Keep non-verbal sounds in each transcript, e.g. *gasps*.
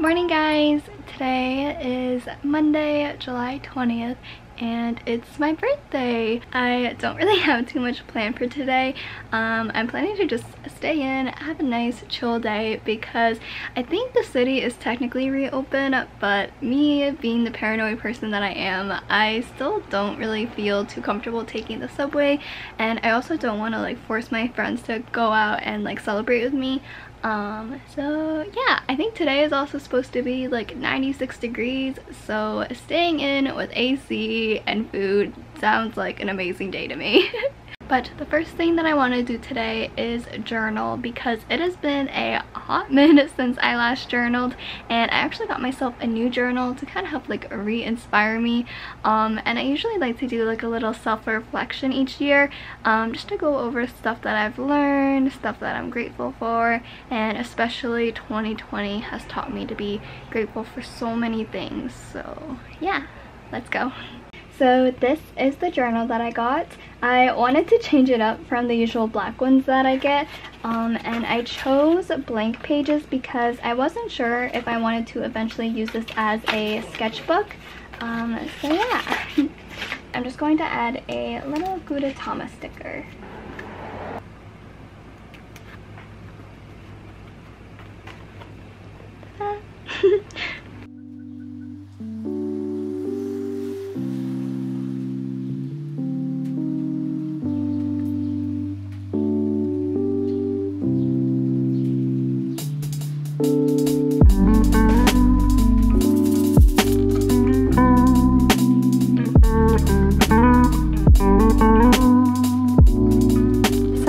Good morning guys! Today is Monday, July 20th and it's my birthday. I don't really *laughs* have too much planned for today. Um, I'm planning to just stay in, have a nice chill day because I think the city is technically reopened but me being the paranoid person that I am, I still don't really feel too comfortable taking the subway and I also don't want to like force my friends to go out and like celebrate with me um so yeah i think today is also supposed to be like 96 degrees so staying in with ac and food sounds like an amazing day to me *laughs* But the first thing that I want to do today is journal because it has been a hot *laughs* minute since I last journaled and I actually got myself a new journal to kind of help like re-inspire me um, and I usually like to do like a little self-reflection each year um, just to go over stuff that I've learned, stuff that I'm grateful for and especially 2020 has taught me to be grateful for so many things so yeah let's go. So this is the journal that I got. I wanted to change it up from the usual black ones that I get um, and I chose blank pages because I wasn't sure if I wanted to eventually use this as a sketchbook. Um, so yeah, *laughs* I'm just going to add a little Gudetama sticker.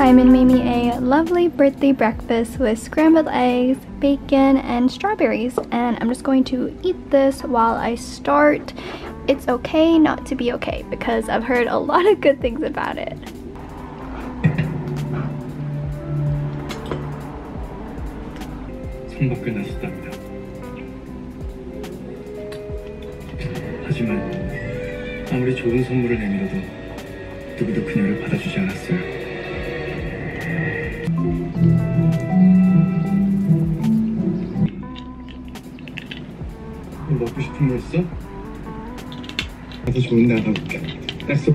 Simon made me a lovely birthday breakfast with scrambled eggs, bacon, and strawberries. And I'm just going to eat this while I start. It's okay not to be okay because I've heard a lot of good things about it. 창밖을 나섰답니다. 하지만 아무리 좋은 선물을 내밀어도 누구도 그녀를 받아주지 않았어요. 먹고 싶은 거 있어? 가서 좋은 데 알아볼게. 알았어.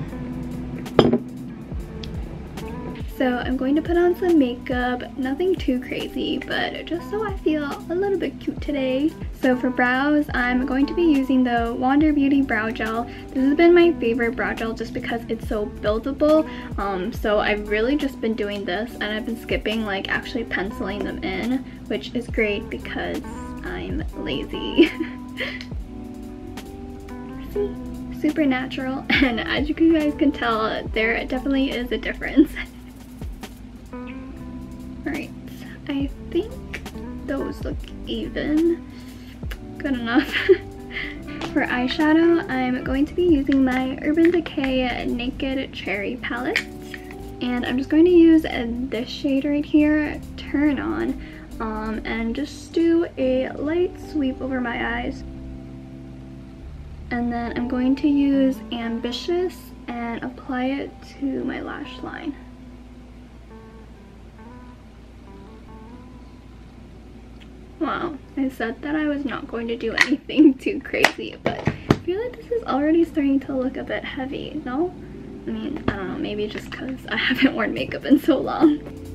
So I'm going to put on some makeup, nothing too crazy, but just so I feel a little bit cute today. So for brows, I'm going to be using the Wander Beauty Brow Gel. This has been my favorite brow gel just because it's so buildable. Um, so I've really just been doing this and I've been skipping like actually penciling them in, which is great because I'm lazy. *laughs* See? Super natural *laughs* and as you guys can tell, there definitely is a difference. Alright, I think those look even. Good enough. *laughs* For eyeshadow, I'm going to be using my Urban Decay Naked Cherry palette. And I'm just going to use this shade right here, Turn On, um, and just do a light sweep over my eyes. And then I'm going to use Ambitious and apply it to my lash line. Wow, I said that I was not going to do anything *laughs* too crazy, but I feel like this is already starting to look a bit heavy, no? I mean, I don't know, maybe just because I *laughs* haven't worn makeup in so long.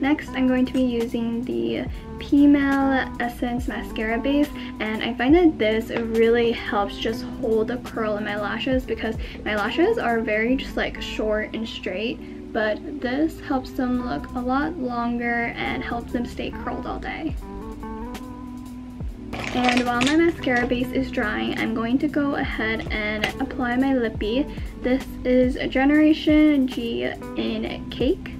Next, I'm going to be using the P-Mel Essence Mascara Base, and I find that this really helps just hold a curl in my lashes because my lashes are very just like short and straight, but this helps them look a lot longer and helps them stay curled all day. And while my mascara base is drying, I'm going to go ahead and apply my lippy. This is a Generation G in Cake.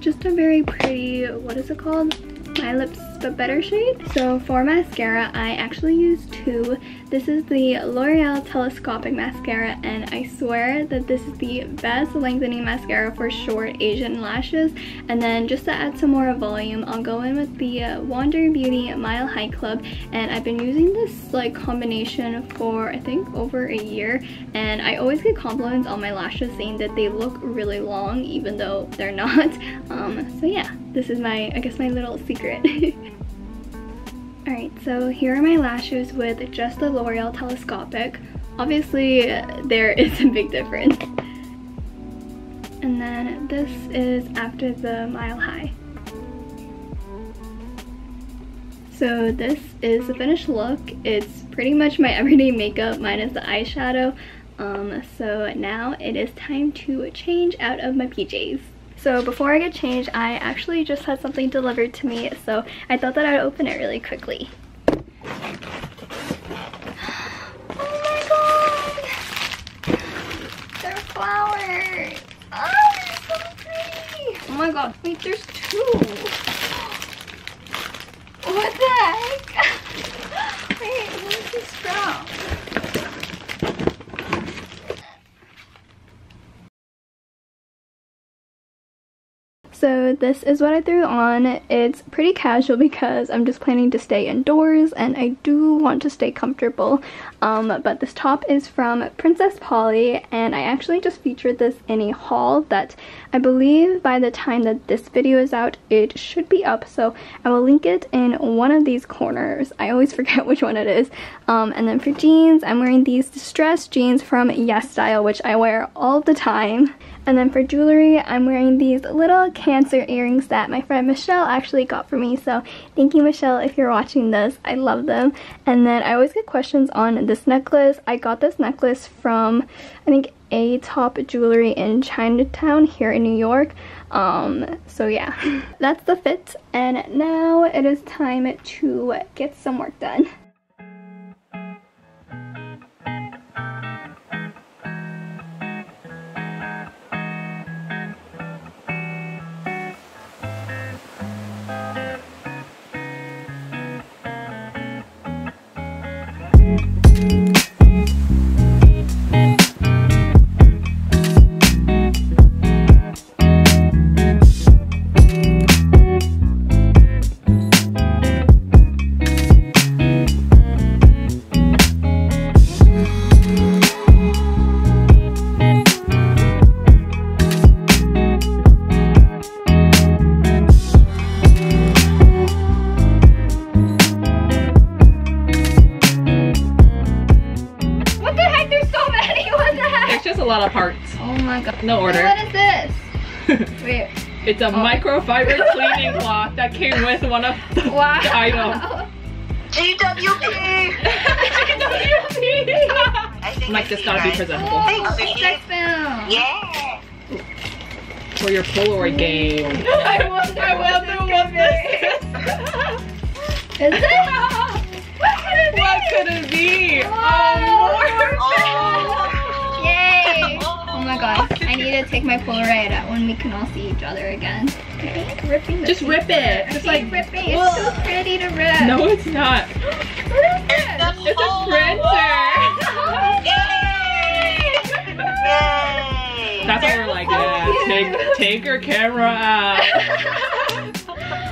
Just a very pretty, what is it called? My Lips but better shade. So for mascara, I actually use two. This is the L'Oreal Telescopic Mascara, and I swear that this is the best lengthening mascara for short Asian lashes. And then just to add some more volume, I'll go in with the uh, Wander Beauty Mile High Club, and I've been using this like combination for I think over a year, and I always get compliments on my lashes saying that they look really long, even though they're *laughs* not. Um, so yeah, this is my, I guess my little secret. *laughs* Alright, so here are my lashes with just the L'Oreal Telescopic. Obviously, there is a big difference. And then this is after the Mile High. So this is the finished look. It's pretty much my *laughs* everyday makeup minus the eyeshadow. Um, so now it is time to change out of my PJs. So before I get changed, I actually just had something delivered to me, so I thought that I'd open it really quickly. *gasps* Oh my god! They're flowers! Oh, they're so pretty! Oh my god, wait, there's two! What the heck? Wait, where's the strap? So this is what I threw on. It's pretty casual because I'm just planning to stay indoors and I do want to stay comfortable. Um, but this top is from Princess Polly and I actually just featured this in a haul that I believe by the time that this video is out it should be up. So I will link it in one of these corners. I always *laughs* forget which one it is. Um, and then for jeans, I'm wearing these distressed jeans from YesStyle which I wear all the time. And then for jewelry, I'm wearing these little cancer earrings that my friend Michelle actually got for me. So thank you, Michelle, if you're watching this. I love them. And then I always get questions on this necklace. I got this necklace from, I think, A Top Jewelry in Chinatown here in New York. Um, so yeah, *laughs* that's the fit. And now it is time to get some work done. The heck? There's a lot of hearts. *laughs* Oh my god. No order. What is this? *laughs* Wait. It's a Oh. microfiber *laughs* cleaning cloth that came with one of the, Wow. the items. GWP! I think Mike, I this gotta be presentable Oh, Thanks, sex Vicky. film. Yeah! for your Polaroid game. I wonder, I wonder what this is. Is it? What could it be? What could it be? Oh, Oh. Yay! Oh my god. I need to take my Polaroid out when we can all see each other again. I think ripping the Just rip it. I Just like ripping. It's too pretty to rip. No, it's not. *gasps* What is this? It's a printer. Yay! That's what we're like, yeah. Take take your camera out.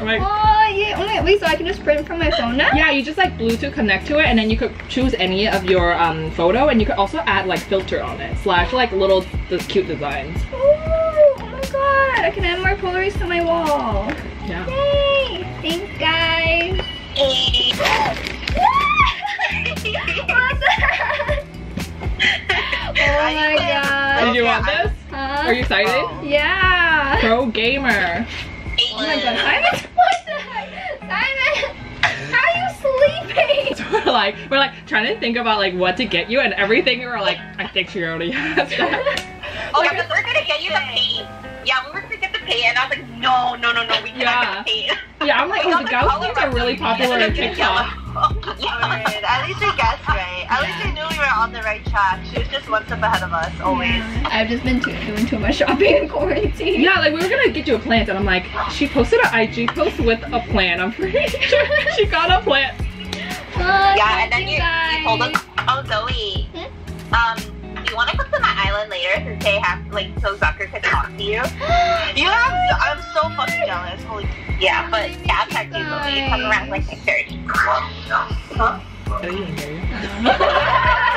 We're *laughs* like, Oh, yeah. Oh, wait, wait, so I can just print from my phone now? yeah, you just like Bluetooth connect to it, and then you could choose any of your um, photo, and you could also add like filter on it, slash like little the cute designs. Oh, oh my god. I can add more Polaroids to my wall. Yeah. Yay! Thanks, guys. *laughs* what the heck? Oh my god. Did you want this? Huh? Are you excited? Oh. Yeah. Pro gamer. Oh my god, Simon! What the heck? Simon! How are you sleeping? So we're *laughs* like we're like trying to think about like what to get you and everything. And we're like, I think she already has that. *laughs* Oh, Like, because we're gonna get you the paint. Yeah, we were gonna get the paint, and I was like, no, no, no, no, we cannot Yeah. get the paint. yeah, I'm like, oh, got the ghost things are really popular on It's gonna be TikTok. *laughs* yellow. Alright, at least we guessed right. At least we knew we were on the right track. She was just one step ahead of us, always. Yeah, I've just been too, doing too much shopping in quarantine. Yeah, like we were gonna get you a plant, and I'm like, she posted an IG post with a plant. I'm pretty sure she got a plant. Oh, Yeah, and then you, you told us, oh Zoe, um, do you want to come to my island later since they have like so Zucker could talk to you? *gasps* You have, I'm so fucking jealous. Holy, yeah, but yeah, I'll text you Zoe. Come around like 6:30. Huh? oh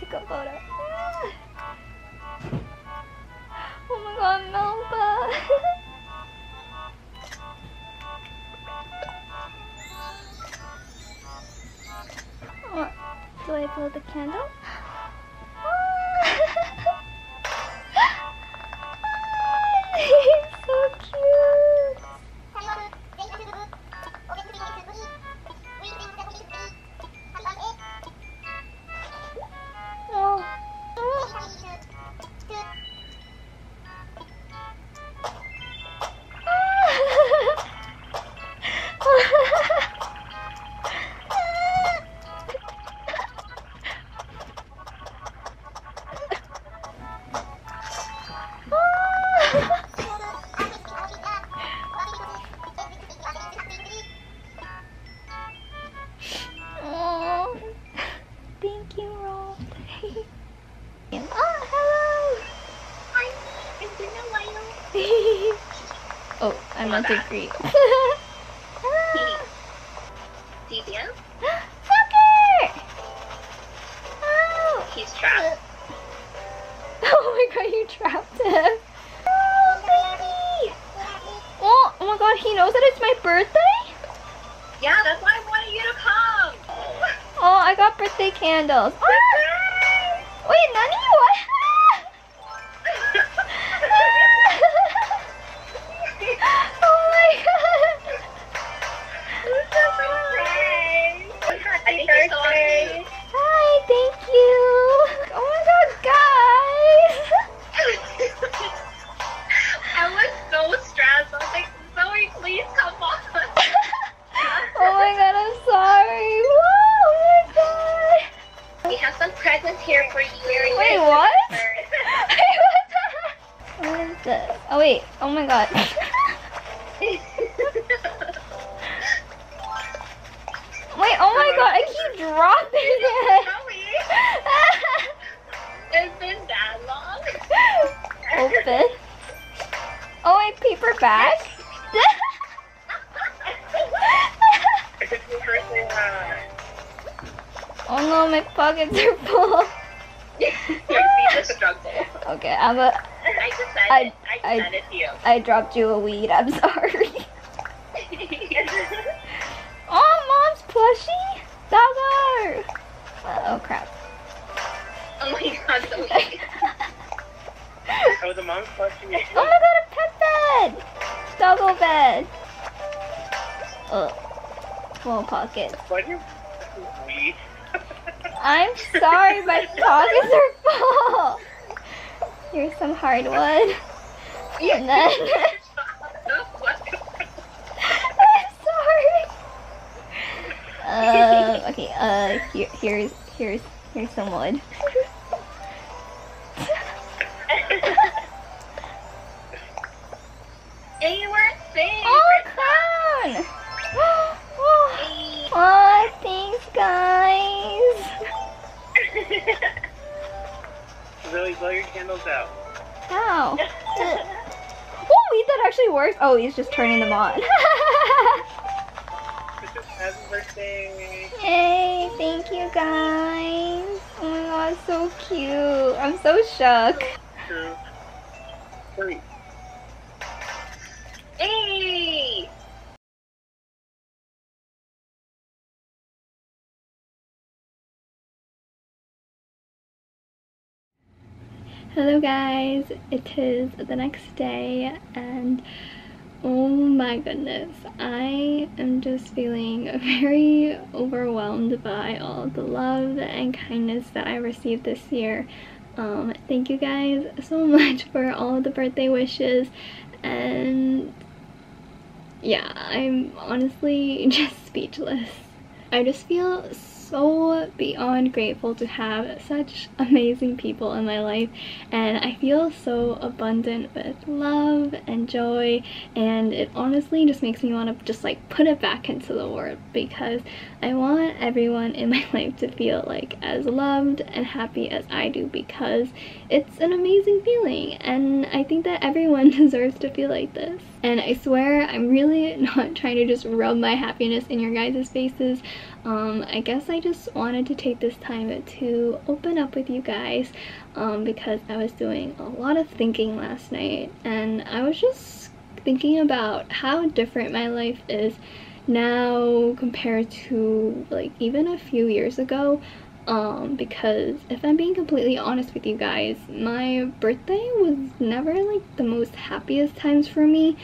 Take a photo. Oh my god, Melba. Oh, Do I blow the candle? Oh, I meant to greet. Devian, *laughs* Fucker! Oh. he's trapped. *laughs* oh my god, you trapped him. Oh, baby. Oh, oh my god, he knows that it's my birthday? Yeah, that's why I wanted you to come. Oh, I got birthday candles. Ah! Wait, Nani, what? oh my Oh wait, oh my god. *laughs* Wait, oh my god, I keep dropping it. *laughs* it's been that long. Open. Oh wait, paper bag? *laughs* oh no, my pockets are full. you see the struggle. Okay, I'm a. I just said I-. I, I- said it to you. I dropped you a weed. I'm sorry. *laughs* Oh, mom's plushie. Doggo. Oh crap. oh my god, so *laughs* Oh, the mom's question. Oh my god, a pet bed. Doggo bed. Ugh. Small pockets. Why you weed? *laughs* I'm sorry, my pockets are full. Here's some hardwood. And then. I'm sorry. Uh, okay, uh, here, here's, here's, here's some wood. *laughs* and you weren't saying. Oh, clown! oh, *gasps* oh, thanks, guys. *laughs* Zoe, blow your candles out. How? *laughs* oh, wait, that actually works. Oh, he's just turning them on. This is happy birthday. Yay, thank you, guys. Oh my god, so cute. I'm so shook. True. Guys, it is the next day and oh my goodness, I am just feeling *laughs* very overwhelmed by all the love and kindness that I received this year. Um, thank you guys *laughs* so much for all the birthday wishes and yeah, I'm honestly *laughs* just speechless. I just feel so beyond grateful to have such amazing people in my life. And I feel so abundant with love and joy. And it honestly just makes me want to just like put it back into the world because I want everyone in *laughs* my life to feel like as loved and happy as I do because it's an amazing feeling. And I think that everyone *laughs* deserves to feel like this and I swear I'm really *laughs* not trying to just rub my happiness in your guys' faces. Um, I guess I just wanted to take this time to open up with you guys um, because I was doing a lot of thinking last night. And I was just thinking about how different my life is now compared to like even a few years ago um because if i'm being completely honest with you guys my birthday was never like the most happiest times for me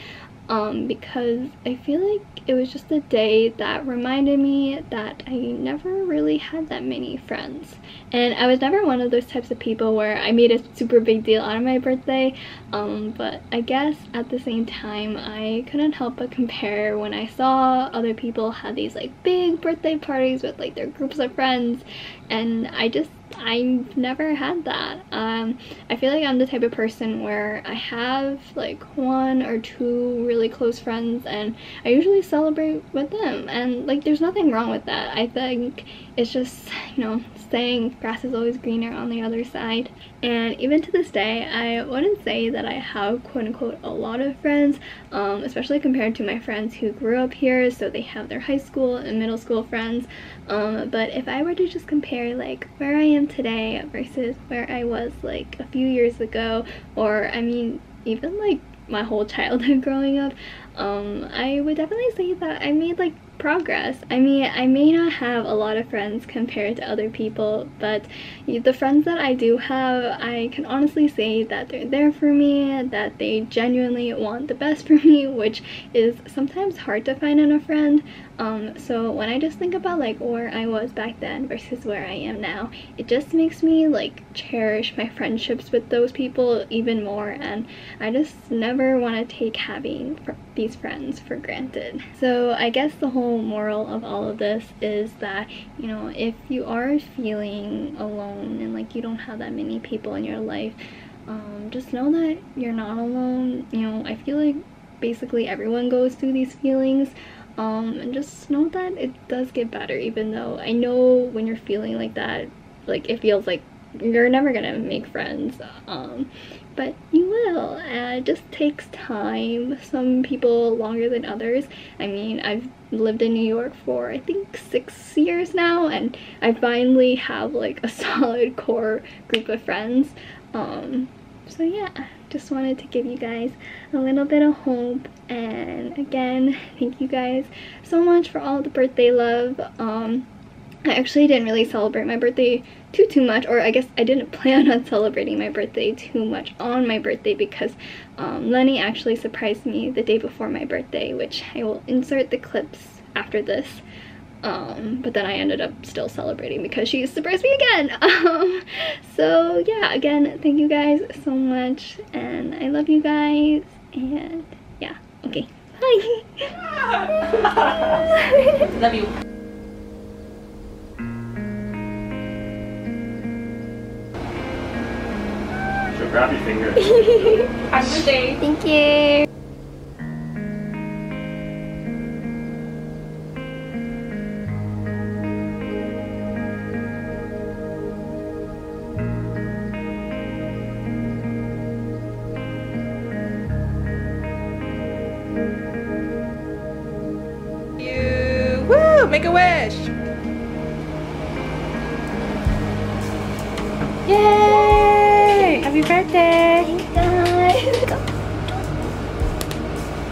um because i feel like it was just a day that reminded me that i never really had that many friends. And i was never one of those types of people where i made a super big deal out of my birthday. Um but i guess at the same time i couldn't help but compare when i saw other people have these like big birthday parties with like their groups of friends. And i just I've never had that. Um, I feel like I'm the type of person where I have like one or two really close friends and I usually celebrate with them and like there's nothing wrong with that. I think it's just, you know, saying grass is always greener on the other side. And even to this day, I wouldn't say that I have quote unquote a lot of friends, um, especially compared to my friends who grew up here, so they have their high school and middle school friends. Um, but if I were to just compare like where I am today versus where I was like a few years ago, or I mean, even like my whole *laughs* childhood growing up, um, I would definitely say that I made like progress. I mean, I may not have a lot of friends compared to other people, but the friends that I do have, I can honestly say that they're there for me, that they genuinely want the best for me, which is sometimes hard to find in a friend. Um, so when I just think about like where I was back then versus where I am now, it just makes me like cherish my friendships with those people even more and I just never want to take having fr these friends for granted. So I guess the whole moral of all of this is that, you know, if you are feeling alone and like you don't have that many people in your life, um, just know that you're not alone. You know, I feel like basically everyone goes through these feelings um, and just know that it does get better even though I know when you're feeling like that like it feels like you're never gonna make friends um, but you will. And it just takes time. Some people longer than others. I mean I've lived in New York for I think six years now and I finally have like a *laughs* solid core group of friends. Um, so yeah just wanted to give you guys a little bit of hope. And again *laughs* thank you guys so much for all the birthday love. Um I actually didn't really celebrate my birthday too too much or I guess I didn't *laughs* plan on celebrating my birthday too much on my birthday because um, Lenny actually surprised me the day before my birthday which I will insert the clips after this um, but then I ended up still celebrating because she surprised me again *laughs* um, so yeah again thank you guys so much and I love you guys and yeah okay bye *laughs* Love you. So grab your finger. *laughs* Happy birthday. thank you Make a wish. Yay! Happy birthday!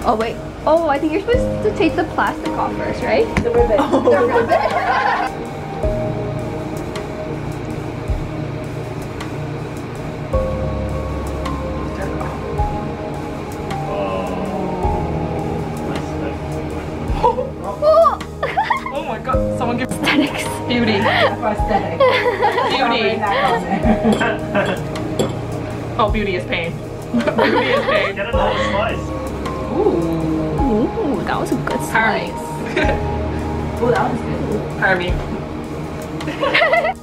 oh wait oh I think you're supposed to take the plastic off first right The ribbon. oh *laughs* Someone give aesthetics beauty. Beauty. *laughs* Oh, beauty is pain. beauty is pain. Get another slice. Ooh. Ooh, that was a good Harmony. slice. *laughs* Ooh, that was good. Harmony. *laughs*